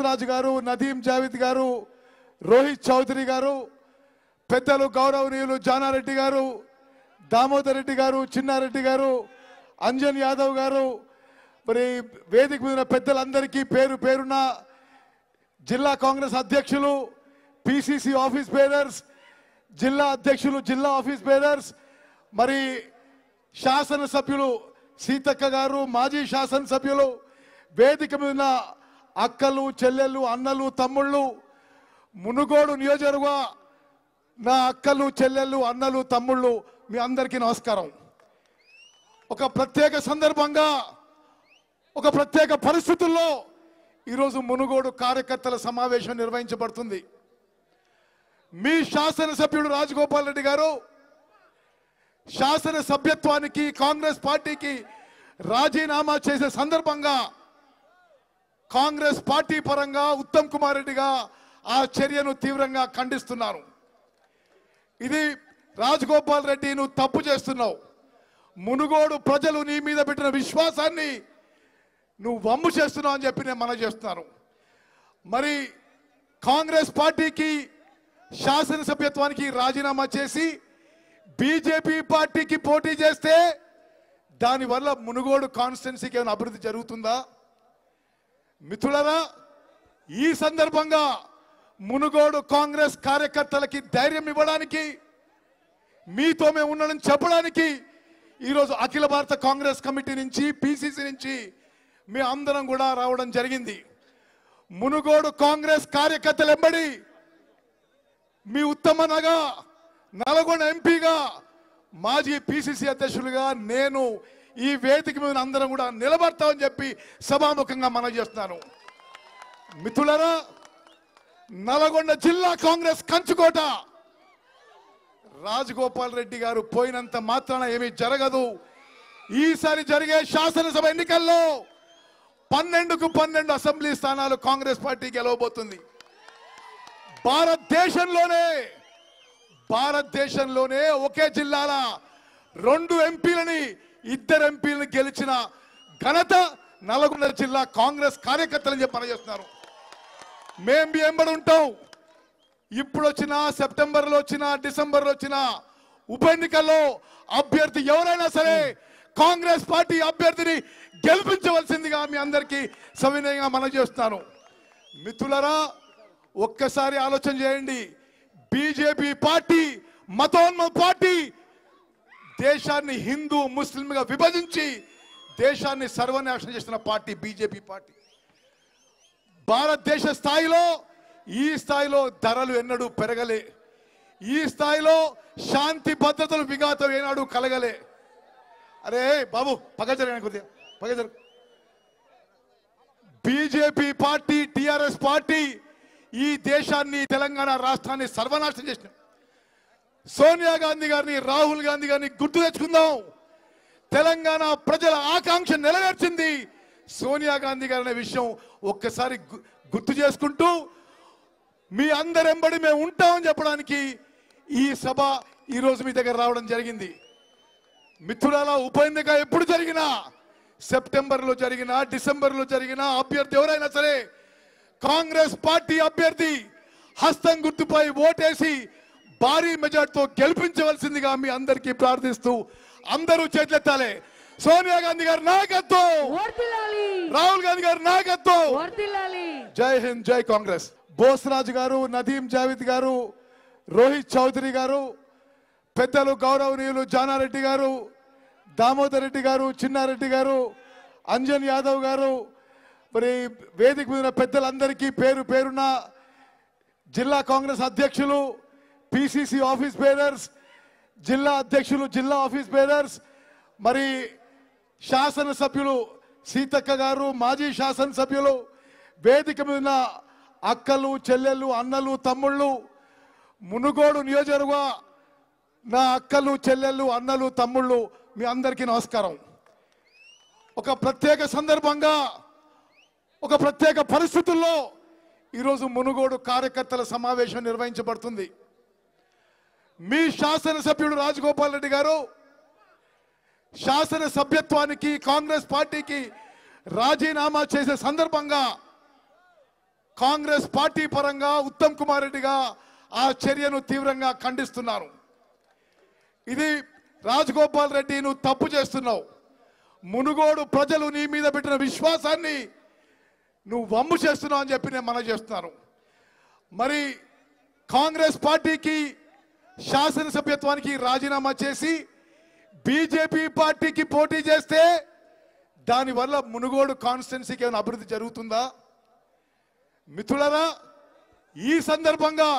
రాజు గారు నదీం జావేద్ గారు రోహిత్ చౌదరి గారు పెద్దలు గౌరవనీయులు జానారెడ్డి గారు దామోదర్ రెడ్డి గారు చిన్నారెడ్డి గారు అంజన్ యాదవ్ గారు మరి వేదిక మీద పెద్దలందరికీ పేరు పేరున జిల్లా కాంగ్రెస్ అధ్యక్షులు పిసిసి ఆఫీస్ బేరర్స్ జిల్లా అధ్యక్షులు జిల్లా ఆఫీస్ బేరర్స్ మరి శాసనసభ్యులు సీతక్క గారు మాజీ శాసనసభ్యులు వేదిక మీద అక్కలు చెల్లెళ్ళు అన్నలు తమ్ముళ్ళు మునుగోడు నియోజకవర్గ నా అక్కలు చెల్లెళ్ళు అన్నలు తమ్ముళ్ళు మీ అందరికీ నమస్కారం. ఒక ప్రత్యేక సందర్భంగా ఒక ప్రత్యేక పరిస్థితుల్లో ఈరోజు మునుగోడు కార్యకర్తల సమావేశం నిర్వహించబడుతుంది. మీ శాసనసభ్యుడు రాజగోపాల్ రెడ్డి గారు శాసన సభ్యత్వానికి కాంగ్రెస్ పార్టీకి రాజీనామా చేసే సందర్భంగా కాంగ్రెస్ పార్టీ పరంగా ఉత్తమ్ కుమార్ రెడ్డిగా ఆ చర్యను తీవ్రంగా ఖండిస్తున్నాను ఇది రాజగోపాల్ రెడ్డి నువ్వు తప్పు చేస్తున్నావు. మునుగోడు ప్రజలు నీ మీద పెట్టిన విశ్వాసాన్ని నువ్వు వమ్ము చేస్తున్నావు అని చెప్పి నేను మనం చేస్తున్నాను. మరి కాంగ్రెస్ పార్టీకి శాసనసభ్యత్వానికి రాజీనామా చేసి బీజేపీ పార్టీకి పోటీ చేస్తే దానివల్ల మునుగోడు కాన్స్టిట్యున్సీకి ఏమైనా అభివృద్ధి జరుగుతుందా? మిత్రులరా ఈ సందర్భంగా మునుగోడు కాంగ్రెస్ కార్యకర్తలకి ధైర్యం ఇవ్వడానికి మీతో మేము ఉండడం చెప్పడానికి ఈరోజు అఖిల భారత కాంగ్రెస్ కమిటీ నుంచి పిసిసి నుంచి మీ అందరం కూడా రావడం జరిగింది. మునుగోడు కాంగ్రెస్ కార్యకర్తలు ఎంబడి మీ ఉత్తమ నగ నల్గొండ ఎంపీగా మాజీ పిసిసి అధ్యక్షులుగా నేను ఈ వేదిక మీద అందరం కూడా నిలబడతామని చెప్పి సభాముఖంగా మనం చేస్తున్నాను. మిత్రులరా నల్గొండ జిల్లా కాంగ్రెస్ కంచుకోట. రాజగోపాల్ రెడ్డి గారు పోయినంత మాత్రాన ఏమీ జరగదు. ఈసారి జరిగే శాసనసభ ఎన్నికల్లో పన్నెండుకు పన్నెండు అసెంబ్లీ స్థానాలు కాంగ్రెస్ పార్టీ గెలవబోతుంది. భారతదేశంలోనే భారతదేశంలోనే ఒకే జిల్లాల రెండు ఎంపీలని ఇద్దరు ఎంపీలను గెలిచిన ఘనత నల్గొండ జిల్లా కాంగ్రెస్ కార్యకర్తలని చెప్పి పనిచేస్తున్నారు. మేం మీ ఎంబడి ఉంటాం. ఇప్పుడు వచ్చిన సెప్టెంబర్లో వచ్చిన డిసెంబర్లో వచ్చిన ఉప ఎన్నికల్లో అభ్యర్థి ఎవరైనా సరే కాంగ్రెస్ పార్టీ అభ్యర్థిని గెలిపించవలసిందిగా మీ అందరికీ సవినయంగా మనం చేస్తున్నాను. మిత్రులరా ఒక్కసారి ఆలోచన చేయండి. బీజేపీ పార్టీ మతోన్మ పార్టీ దేశాన్ని హిందూ ముస్లింగా విభజించి దేశాన్ని సర్వనాశనం చేసిన పార్టీ బీజేపీ పార్టీ. భారతదేశ స్థాయిలో ఈ స్థాయిలో ధరలు ఎన్నడూ పెరగలే. ఈ స్థాయిలో శాంతి భద్రతలు విఘాతం ఏనాడు కలగలే. అరే బాబు పగ జరగండి కొద్దిగా బీజేపీ పార్టీ టిఆర్ఎస్ పార్టీ ఈ దేశాన్ని తెలంగాణ రాష్ట్రాన్ని సర్వనాశనం చేసిన సోనియా గాంధీ గారిని రాహుల్ గాంధీ గారిని గుర్తు తెచ్చుకుందాం. తెలంగాణ ప్రజల ఆకాంక్ష నెరవేర్చింది. సోనియా గాంధీ గారి అనే విషయం ఒక్కసారి గు- గుర్తు చేసుకుంటూ మీ అందరెంబడి మేము ఉంటామని చెప్పడానికి ఈ సభ ఈరోజు మీ దగ్గర రావడం జరిగింది. మిత్రులాల ఉప ఎన్నిక ఎప్పుడు జరిగినా సెప్టెంబర్లో జరిగినా డిసెంబర్లో జరిగినా అభ్యర్థి ఎవరైనా సరే కాంగ్రెస్ పార్టీ అభ్యర్థి హస్తం గుర్తుపై ఓటేసి భారీ మెజార్టీతో గెలిపించవలసిందిగా మీ అందరికీ ప్రార్థిస్తూ అందరూ చేతులెత్తాలి. సోనియా గాంధీ గారి నాయకత్వం! రాహుల్ గాంధీ గారి నాయకత్వం! జై హింద్ జై కాంగ్రెస్! బోస్రాజు గారు నదీం జావేద్ గారు రోహిత్ చౌదరి గారు పెద్దలు గౌరవనీయులు జానారెడ్డి గారు దామోదర్ రెడ్డి గారు చిన్నారెడ్డి గారు అంజన్ యాదవ్ గారు మరి వేదిక మీద పెద్దలందరికీ పేరు పేరున జిల్లా కాంగ్రెస్ అధ్యక్షులు పిసిసి ఆఫీస్ బేరర్స్ జిల్లా అధ్యక్షులు జిల్లా ఆఫీస్ బేరర్స్ మరి శాసనసభ్యులు సీతక్క గారు మాజీ శాసనసభ్యులు వేదిక మీద ఉన్న అక్కలు చెల్లెళ్ళు అన్నలు తమ్ముళ్ళు మునుగోడు నియోజకవర్గ నా అక్కలు చెల్లెళ్ళు అన్నలు తమ్ముళ్ళు మీ అందరికీ నమస్కారం. ఒక ప్రత్యేక సందర్భంగా ఒక ప్రత్యేక పరిస్థితుల్లో ఈరోజు మునుగోడు కార్యకర్తల సమావేశం నిర్వహించబడుతుంది. మీ శాసనసభ్యుడు రాజగోపాల్ రెడ్డి గారు శాసన సభ్యత్వానికి కాంగ్రెస్ పార్టీకి రాజీనామా చేసే సందర్భంగా కాంగ్రెస్ పార్టీ పరంగా ఉత్తమ్ కుమార్ రెడ్డిగా ఆ చర్యను తీవ్రంగా ఖండిస్తున్నారు. ఇది రాజగోపాల్ రెడ్డి నువ్వు తప్పు చేస్తున్నావు. మునుగోడు ప్రజలు నీ మీద పెట్టిన విశ్వాసాన్ని నువ్వు వమ్ము చేస్తున్నావు అని చెప్పి నేను మనం చేస్తున్నాను. మరి కాంగ్రెస్ పార్టీకి శాసనసభ్యత్వానికి రాజీనామా చేసి బీజేపీ పార్టీకి పోటీ చేస్తే దానివల్ల మునుగోడు కాన్స్టిట్యున్సీకి ఏమైనా అభివృద్ధి జరుగుతుందా? మిత్రులరా ఈ సందర్భంగా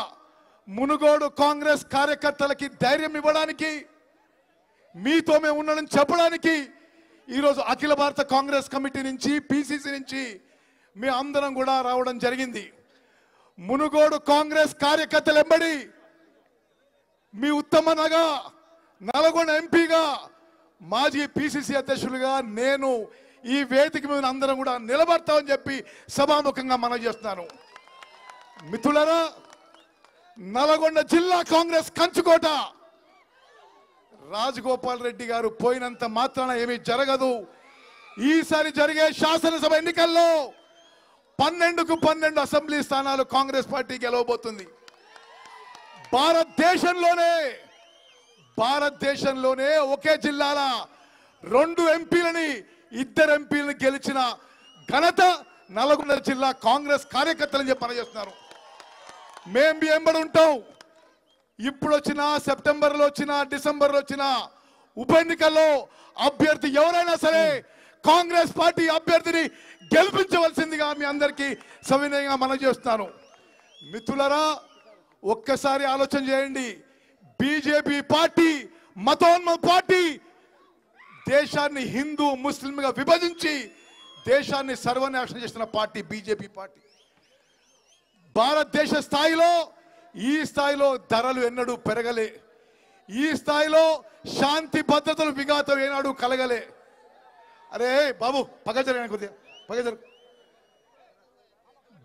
మునుగోడు కాంగ్రెస్ కార్యకర్తలకి ధైర్యం ఇవ్వడానికి మీతో మేము ఉన్నామని చెప్పడానికి ఈరోజు అఖిల భారత కాంగ్రెస్ కమిటీ నుంచి పిసిసి నుంచి మీ అందరం కూడా రావడం జరిగింది. మునుగోడు కాంగ్రెస్ కార్యకర్తలు ఎంబడి మీ ఉత్తమనగా నల్గొండ ఎంపీగా మాజీ పిసిసి అధ్యక్షులుగా నేను ఈ వేదిక మీద అందరం కూడా నిలబడతామని చెప్పి సభాముఖంగా మనం చేస్తున్నాను. మిత్రులరా నల్గొండ జిల్లా కాంగ్రెస్ కంచుకోట రాజగోపాల్ రెడ్డి గారు పోయినంత మాత్రాన ఏమీ జరగదు. ఈసారి జరిగే శాసనసభ ఎన్నికల్లో పన్నెండుకు పన్నెండు అసెంబ్లీ స్థానాలు కాంగ్రెస్ పార్టీ గెలవబోతుంది. భారతదేశంలోనే భారతదేశంలోనే ఒకే జిల్లాల రెండు ఎంపీలని ఇద్దరు ఎంపీలను గెలిచిన ఘనత నల్గొండ జిల్లా కాంగ్రెస్ కార్యకర్తలని చెప్పి పనిచేస్తున్నారు. మేము మీ ఎంబడి ఉంటాం. ఇప్పుడు వచ్చిన సెప్టెంబర్లో వచ్చిన డిసెంబర్లో వచ్చిన ఉప ఎన్నికల్లో అభ్యర్థి ఎవరైనా సరే కాంగ్రెస్ పార్టీ అభ్యర్థిని గెలిపించవలసిందిగా మీ అందరికీ సవినయంగా మనం చేస్తున్నాను. మిత్రులరా ఒక్కసారి ఆలోచన చేయండి. బీజేపీ పార్టీ మతోన్మ పార్టీ దేశాన్ని హిందూ ముస్లింగా విభజించి దేశాన్ని సర్వనాశనం చేసిన పార్టీ బీజేపీ పార్టీ. భారతదేశ స్థాయిలో ఈ స్థాయిలో ధరలు ఎన్నడూ పెరగలే. ఈ స్థాయిలో శాంతి భద్రతలు విఘాతం ఏనాడు కలగలే. అరే బాబు పగ కొద్దిగా పగ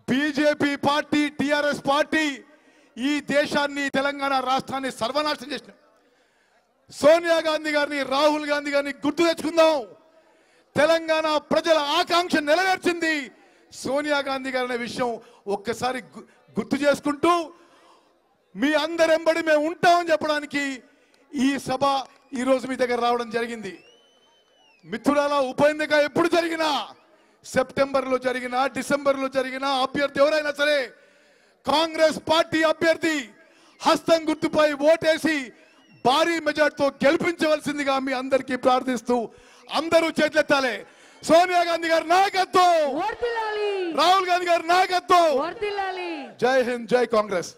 బీజేపీ పార్టీ టిఆర్ఎస్ పార్టీ ఈ దేశాన్ని తెలంగాణ రాష్ట్రాన్ని సర్వనాశనం చేసిన సోనియా గాంధీ గారిని రాహుల్ గాంధీ గారిని గుర్తు తెచ్చుకుందాం. తెలంగాణ ప్రజల ఆకాంక్ష నెరవేర్చింది. సోనియా గాంధీ గారి అనే విషయం ఒక్కసారి గుర్తు చేసుకుంటూ మీ అందరెంబడి మేము ఉంటామని చెప్పడానికి ఈ సభ ఈరోజు మీ దగ్గర రావడం జరిగింది. మిత్రులారా ఉప ఎన్నిక ఎప్పుడు జరిగినా సెప్టెంబర్లో జరిగినా డిసెంబర్లో జరిగినా అభ్యర్థి ఎవరైనా సరే కాంగ్రెస్ పార్టీ అభ్యర్థి హస్తం గుర్తుపై ఓటేసి భారీ మెజార్టీతో గెలిపించవలసిందిగా మీ అందరికీ ప్రార్థిస్తూ అందరూ చేతులెత్తాలి. సోనియా గాంధీ గారి నాయకత్వం! రాహుల్ గాంధీ గారి నాయకత్వం! జై హింద్ జై కాంగ్రెస్!